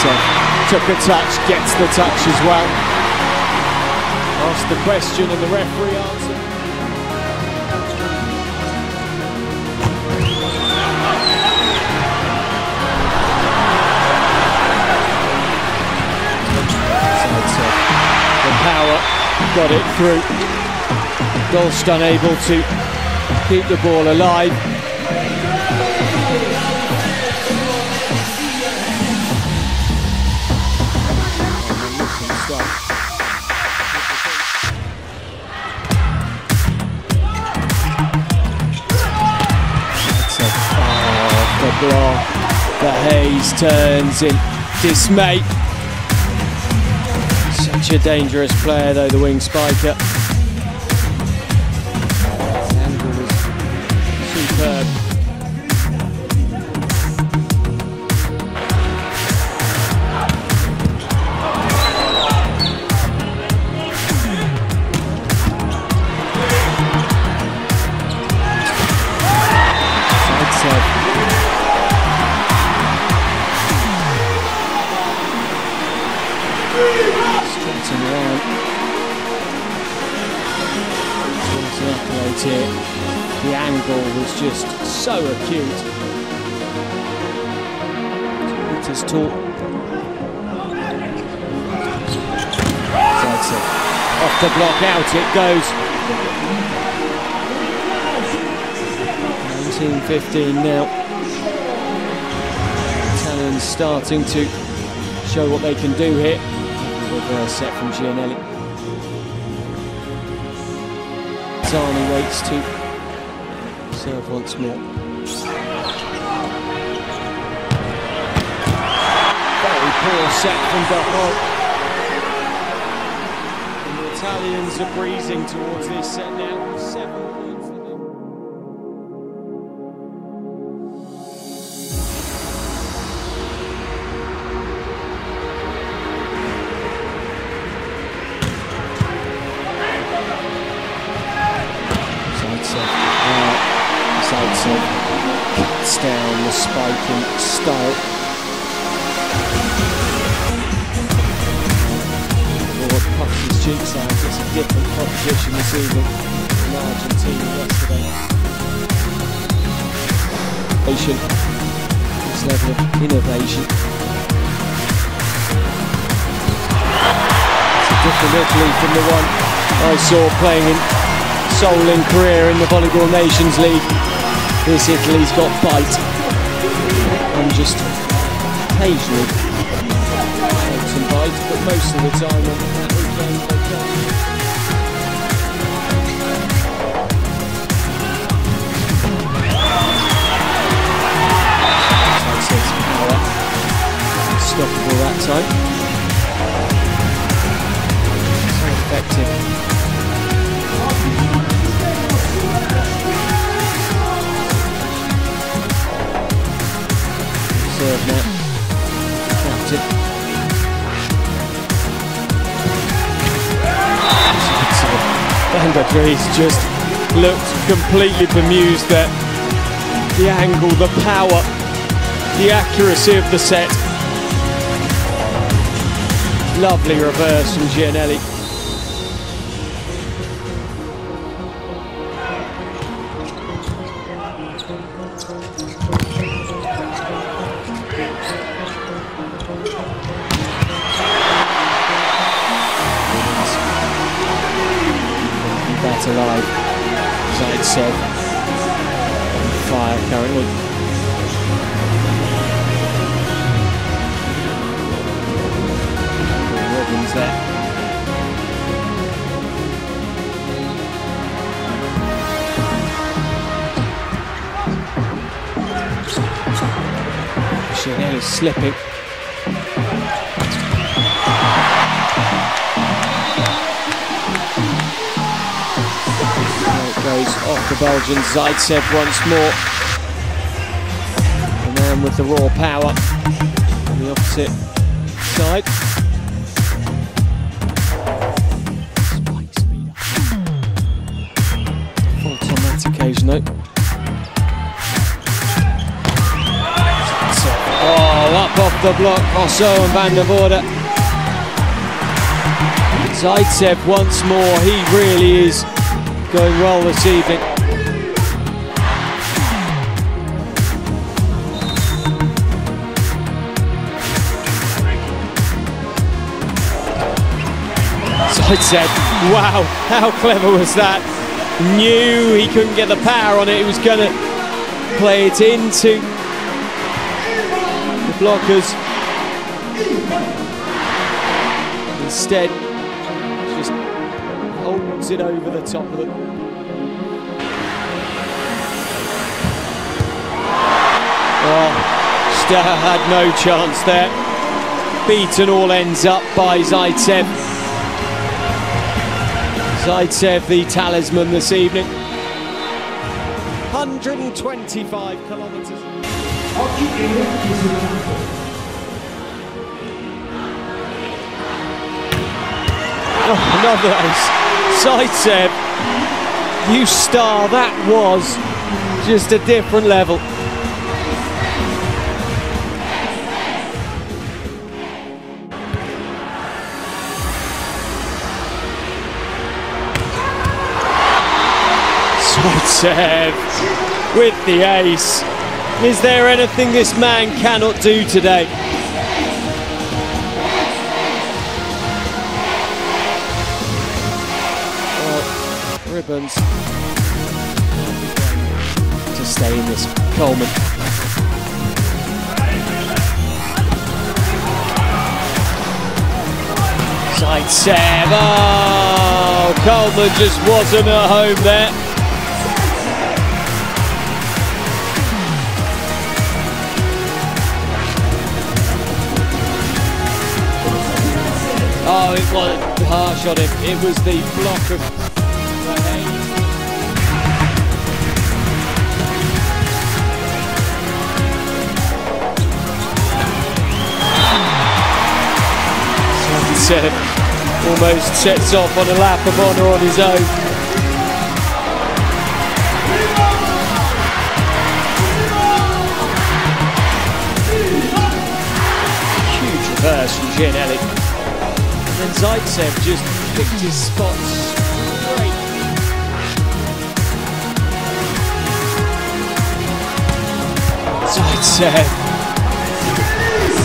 Took a touch, gets the touch as well. Asked the question and the referee answered. The power, got it through. D'Hulst unable to keep the ball alive. Turns in dismay. Such a dangerous player, though, the wing spiker. Just so acute. Peter's taught. Zaytsev. Off the block, out it goes. 19-15 now. Italians starting to show what they can do here. Reverse set from Giannelli. Zani waits to serve once more. Very poor set from Dahol. And the Italians are breezing towards this set now. Seven Zaytsev cuts down the spiking style. Lord puffs his cheeks out. It's a different proposition this evening in Argentina yesterday. Innovation, This level of innovation. It's a different Italy from the one I saw playing in Seoul in Korea in the Volleyball Nations League. This Italy's got bite. And just occasionally takes some bite, but most of the time on that weekend they don't. Zaytsev's power. Stoppable that time. So effective. Vries just looked completely bemused at the angle, the power, the accuracy of the set. Lovely reverse from Giannelli. Zaytsev on fire currently. Ribbons there. Chanel is slipping. Goes off the Belgian Zaytsev once more. The man with the raw power on the opposite side. Spike speed. Fault on that occasion though. Oh, up off the block, Rousseaux and Van de Voorde. Zaytsev once more, he really is going well this evening. Zaytsev, wow, how clever was that? Knew he couldn't get the power on it, he was going to play it into the blockers. Instead, just holds it over the top of them. Oh, Star had no chance there. Beaten all ends up by Zaytsev. Zaytsev, the talisman this evening. 125 kilometres. Oh, another ace. Zaytsev, uh, you star, that was just a different level. Zaytsev uh, with the ace. Is there anything this man cannot do today? Ribbons to stay in this Coleman. Zaytsev, oh, Coleman just wasn't at home there. Oh, it was harsh on him. It was the block of Sunset almost sets off on a lap of honour on his own. Huge reverse from Giannelli. And then Zaytsev just picked his spots. Zaytsev.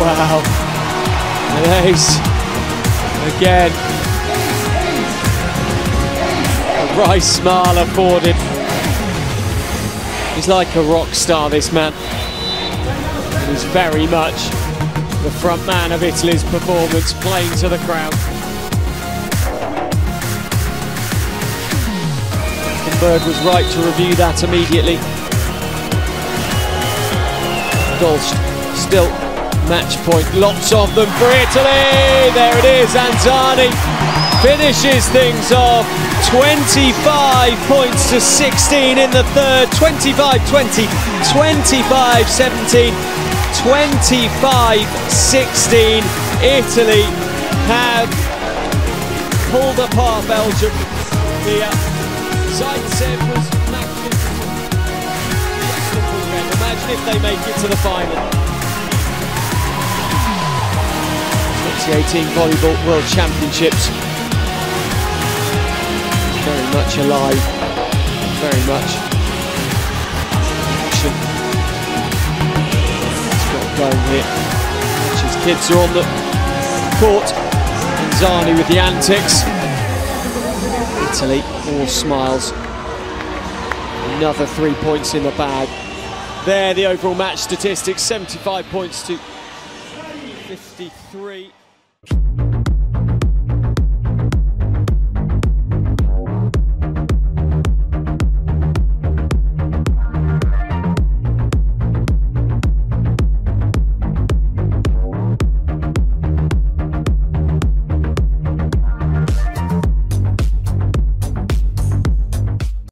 Wow. An ace. Again. A wry smile afforded. He's like a rock star, this man. He's very much the front man of Italy's performance, playing to the crowd. Bird was right to review that immediately. D'Hulst still match point, lots of them for Italy. There it is, Anzani finishes things off. 25 points to 16 in the third, 25-20, 25-17. 25-16. Italy have pulled apart Belgium here. Zaytsev was magnificent. Imagine if they make it to the final. 2018 Volleyball World Championships. Very much alive. Very much action It's got going here. His kids are on the court. And Zani with the antics. Italy, all smiles. Another three points in the bag. There, the overall match statistics 75 points to 53. Thank you.